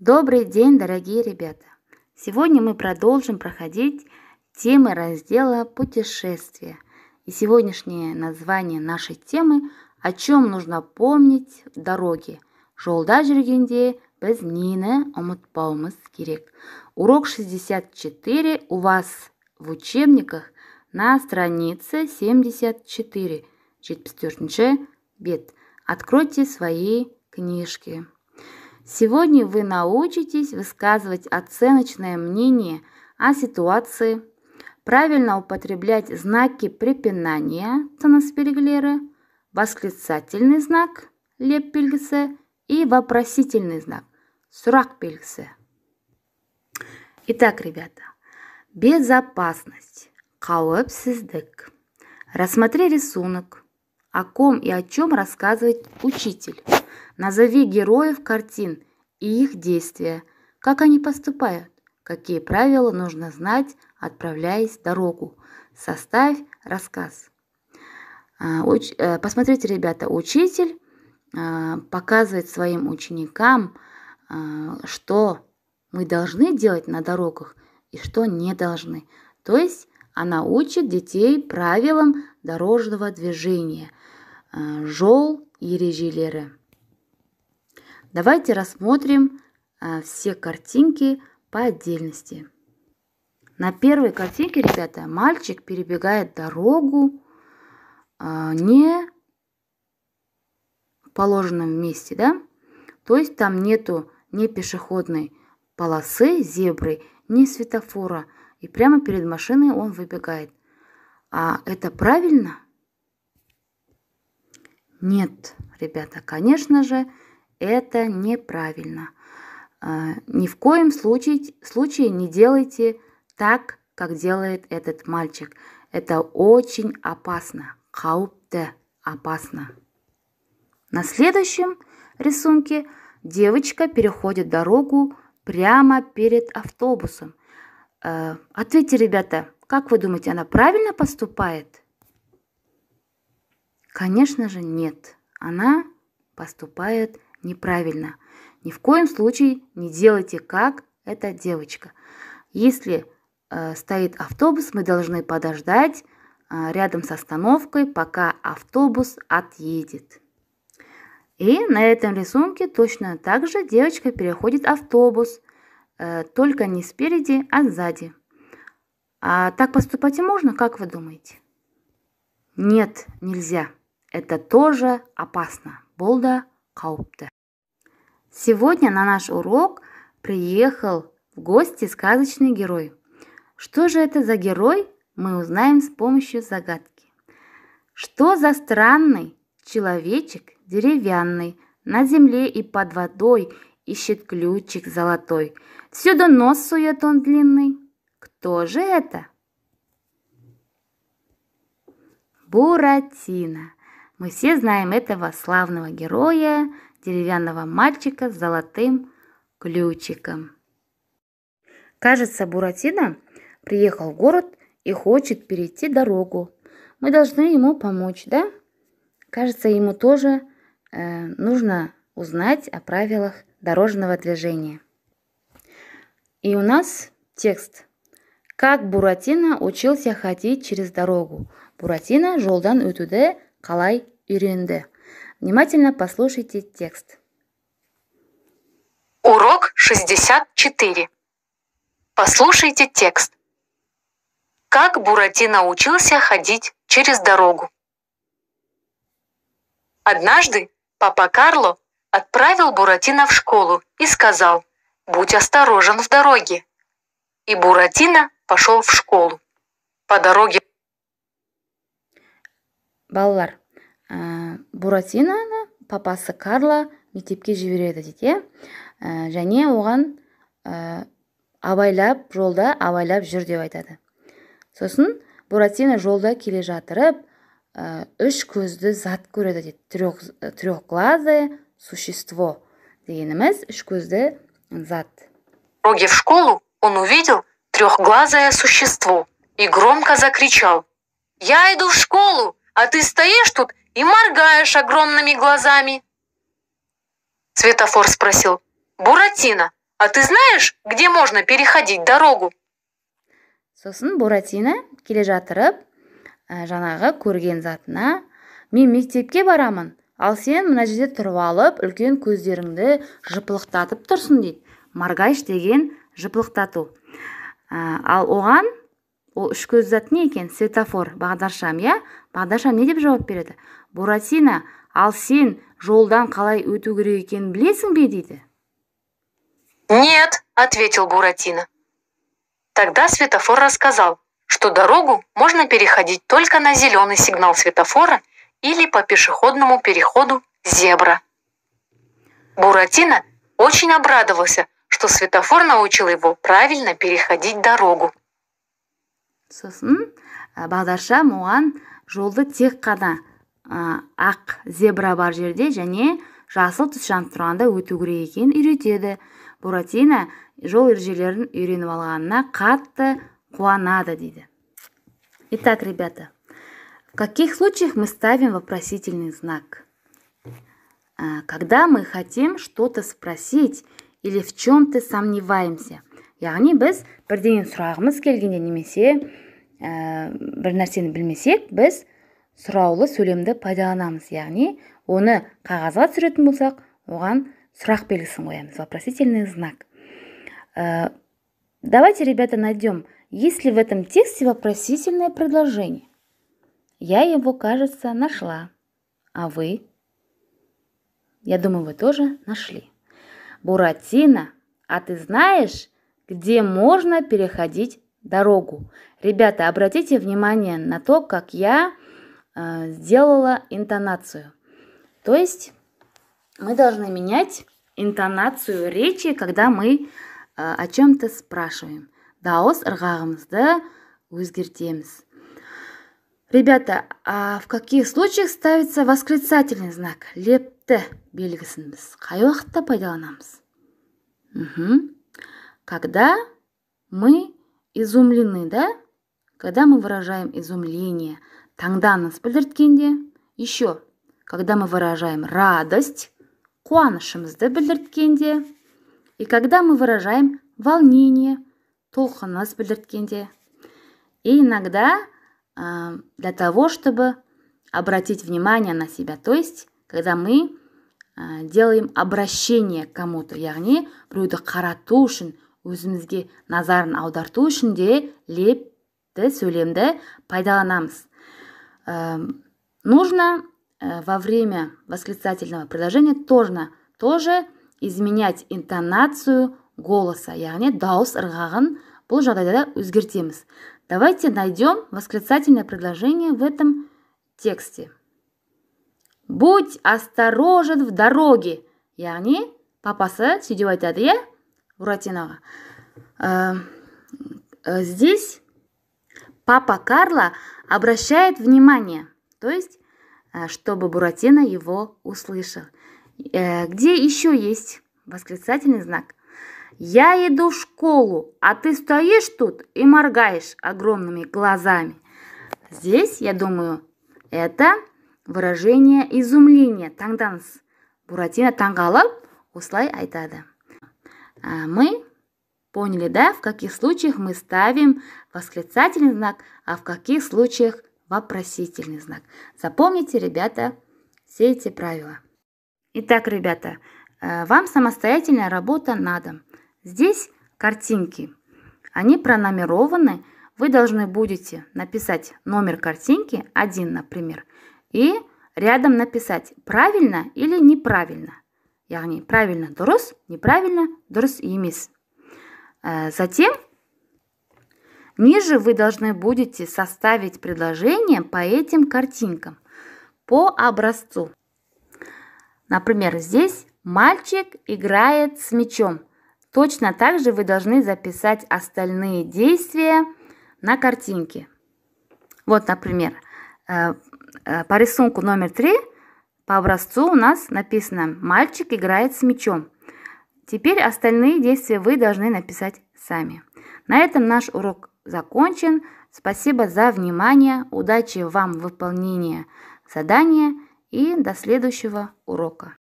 Добрый день, дорогие ребята! Сегодня мы продолжим проходить темы раздела «Путешествия». И сегодняшнее название нашей темы «О чем нужно помнить в дороге?» Жолда жүргенде біз нені ұмытпауымыз керек. Урок 64 у вас в учебниках на странице 74, 74 бет. Откройте свои книжки. Сегодня вы научитесь высказывать оценочное мнение о ситуации, правильно употреблять знаки препинания ценоспелеглеры, восклицательный знак леп и вопросительный знак сурак Итак, ребята, безопасность, қауіпсіздік. Рассмотри рисунок, о ком и о чем рассказывает учитель. Назови героев картин и их действия, как они поступают, какие правила нужно знать, отправляясь в дорогу. Составь рассказ. А, э, посмотрите, ребята, учитель а, показывает своим ученикам, а, что мы должны делать на дорогах и что не должны. То есть она учит детей правилам дорожного движения. Жол ережелері. Давайте рассмотрим а, все картинки по отдельности. На первой картинке, ребята, мальчик перебегает дорогу а, не в положенном месте, да? То есть там нету ни пешеходной полосы, зебры, ни светофора. И прямо перед машиной он выбегает. А это правильно? Нет, ребята, конечно же, это неправильно. А, ни в коем случае, случае не делайте так, как делает этот мальчик. Это очень опасно. Хаупте опасно. На следующем рисунке девочка переходит дорогу прямо перед автобусом. А, ответьте, ребята, как вы думаете, она правильно поступает? Конечно же, нет. Она поступает неправильно. Ни в коем случае не делайте как эта девочка. Если э, стоит автобус, мы должны подождать э, рядом с остановкой, пока автобус отъедет. И на этом рисунке точно так же девочка переходит автобус, э, только не спереди, а сзади. А так поступать и можно, как вы думаете? Нет, нельзя. Это тоже опасно. Болда Каупте. Сегодня на наш урок приехал в гости сказочный герой. Что же это за герой, мы узнаем с помощью загадки. Что за странный человечек деревянный, на земле и под водой ищет ключик золотой. Всюду нос сует он длинный. Кто же это? Буратино. Мы все знаем этого славного героя, деревянного мальчика с золотым ключиком. Кажется, Буратино приехал в город и хочет перейти дорогу. Мы должны ему помочь, да? Кажется, ему тоже э, нужно узнать о правилах дорожного движения. И у нас текст. Как Буратино учился ходить через дорогу. Буратино жолдан өтуді қалай үйренді. Внимательно послушайте текст. Урок 64. Послушайте текст. Как Буратино учился ходить через дорогу? Однажды папа Карло отправил Буратино в школу и сказал, будь осторожен в дороге. И Буратино пошел в школу. По дороге... Балалар, ә, буратиноны папасы карла мектепке жібереді дейді ә, және оған ә, абайлап жолда абайлап жүр деп айтады. Сосын буратино жолда келе жатырып ә, үш көзді зат көреді дейді. Трех, трехглазое существо дегеніміз үш көзді зат. Дороге в школу он увидел трехглазое существо и громко закричал. «Я иду в школу, а ты стоишь тут и моргаешь огромными глазами. Светофор спросил, «Буратино, а ты знаешь, где можно переходить дорогу? сосын буратино келе жатырып ә, жаңағы көрген затына мен мектепке барамын ал сен мына жерде тұрып алып үлкен көздеріңді жыпылықтатып тұрсың дейді. Маргайш деген жыпылықтату. Ә, ал оған ол үш көз зат не екен? Светофор. Бағдаршам иә? Бағдаршам не деп жауап береді? буратино ал сен жолдан қалай өту керек екенін білесің бе дейді Нет, ответил Буратино. Тогда светофор рассказал, что дорогу можно переходить только на зеленый сигнал светофора или по пешеходному переходу зебра. Буратино очень обрадовался, что светофор научил его правильно переходить дорогу. сосын ә, бағдаршам оған жолды тек қана ә, ақ зебра бар жерде және жасыл түс жанып тұрғанда өту керек екенін үйретеді. Буратино жол ережелерін үйреніп алғанына қатты қуанады дейді. Итак ребята в каких случаях мы ставим вопросительный знак? Когда мы хотим что-то спросить или в чем-то сомневаемся. Яғни біз бірдеңе сұрағымыз келгенде немесе ә, бір нәрсені білмесек біз сұраулы сөйлемді пайдаланамыз яғни оны қағазға түсіретін болсақ оған сұрақ белгісін қоямыз вопросительный знак Э, давайте ребята найдем есть ли в этом тексте вопросительное предложение я его кажется нашла а вы я думаю вы тоже нашли буратино а ты знаешь где можно переходить дорогу ребята обратите внимание на то как я э, сделала интонацию то есть мы должны менять интонацию речи, когда мы э, о чем-то спрашиваем. Дауыс ырғағымызды өзгертеміз. Ребята, а в каких случаях ставится восклицательный знак? Лепті белгісін біз қай уақытта пайдаланамыз? Мгм. Когда мы изумлены, да? Когда мы выражаем изумление, таңданыс білдірткенде, еще когда мы выражаем радость, қуанышымызды білдірткенде, и когда мы выражаем волнение, толқыныс білдірткенде. И иногда э, для того, чтобы обратить внимание на себя, то есть когда мы ә, делаем обращение к кому-то яғни біреуді қарату үшін өзімізге назарын аударту үшін де лепті сөйлемді пайдаланамыз Э, нужно э, во время восклицательного предложения тоже, тоже изменять интонацию голоса. Яғни дауыс ырғағын бұл жағдайда өзгертеміз. Давайте найдем восклицательное предложение в этом тексте. Будь осторожен в дороге! Яғни папасы сөйтіп айтады иә здесь папа Карла обращает внимание, то есть, э, чтобы Буратино его услышал. Э, Где еще есть восклицательный знак? Я иду в школу, а ты стоишь тут и моргаешь огромными глазами. Здесь, я думаю, это выражение изумления, таңданыс. Буратино таңғалып, осылай айтады. А Мы Поняли, да, в каких случаях мы ставим восклицательный знак, а в каких случаях вопросительный знак. Запомните, ребята, все эти правила. Итак, ребята, э, вам самостоятельная работа на дом. Здесь картинки. Они пронумерованы. Вы должны будете написать номер картинки, один, например, и рядом написать правильно или неправильно. Яғни правильно дұрыс, неправильно дұрыс емес. Э, Затем ниже вы должны будете составить предложение по этим картинкам по образцу. Например, здесь мальчик играет с мячом. Точно так же вы должны записать остальные действия на картинке. Вот, например, э, э, по рисунку номер три по образцу у нас написано «Мальчик играет с мячом». Теперь остальные действия вы должны написать сами. На этом наш урок закончен. Спасибо за внимание. Удачи вам в выполнении задания и до следующего урока.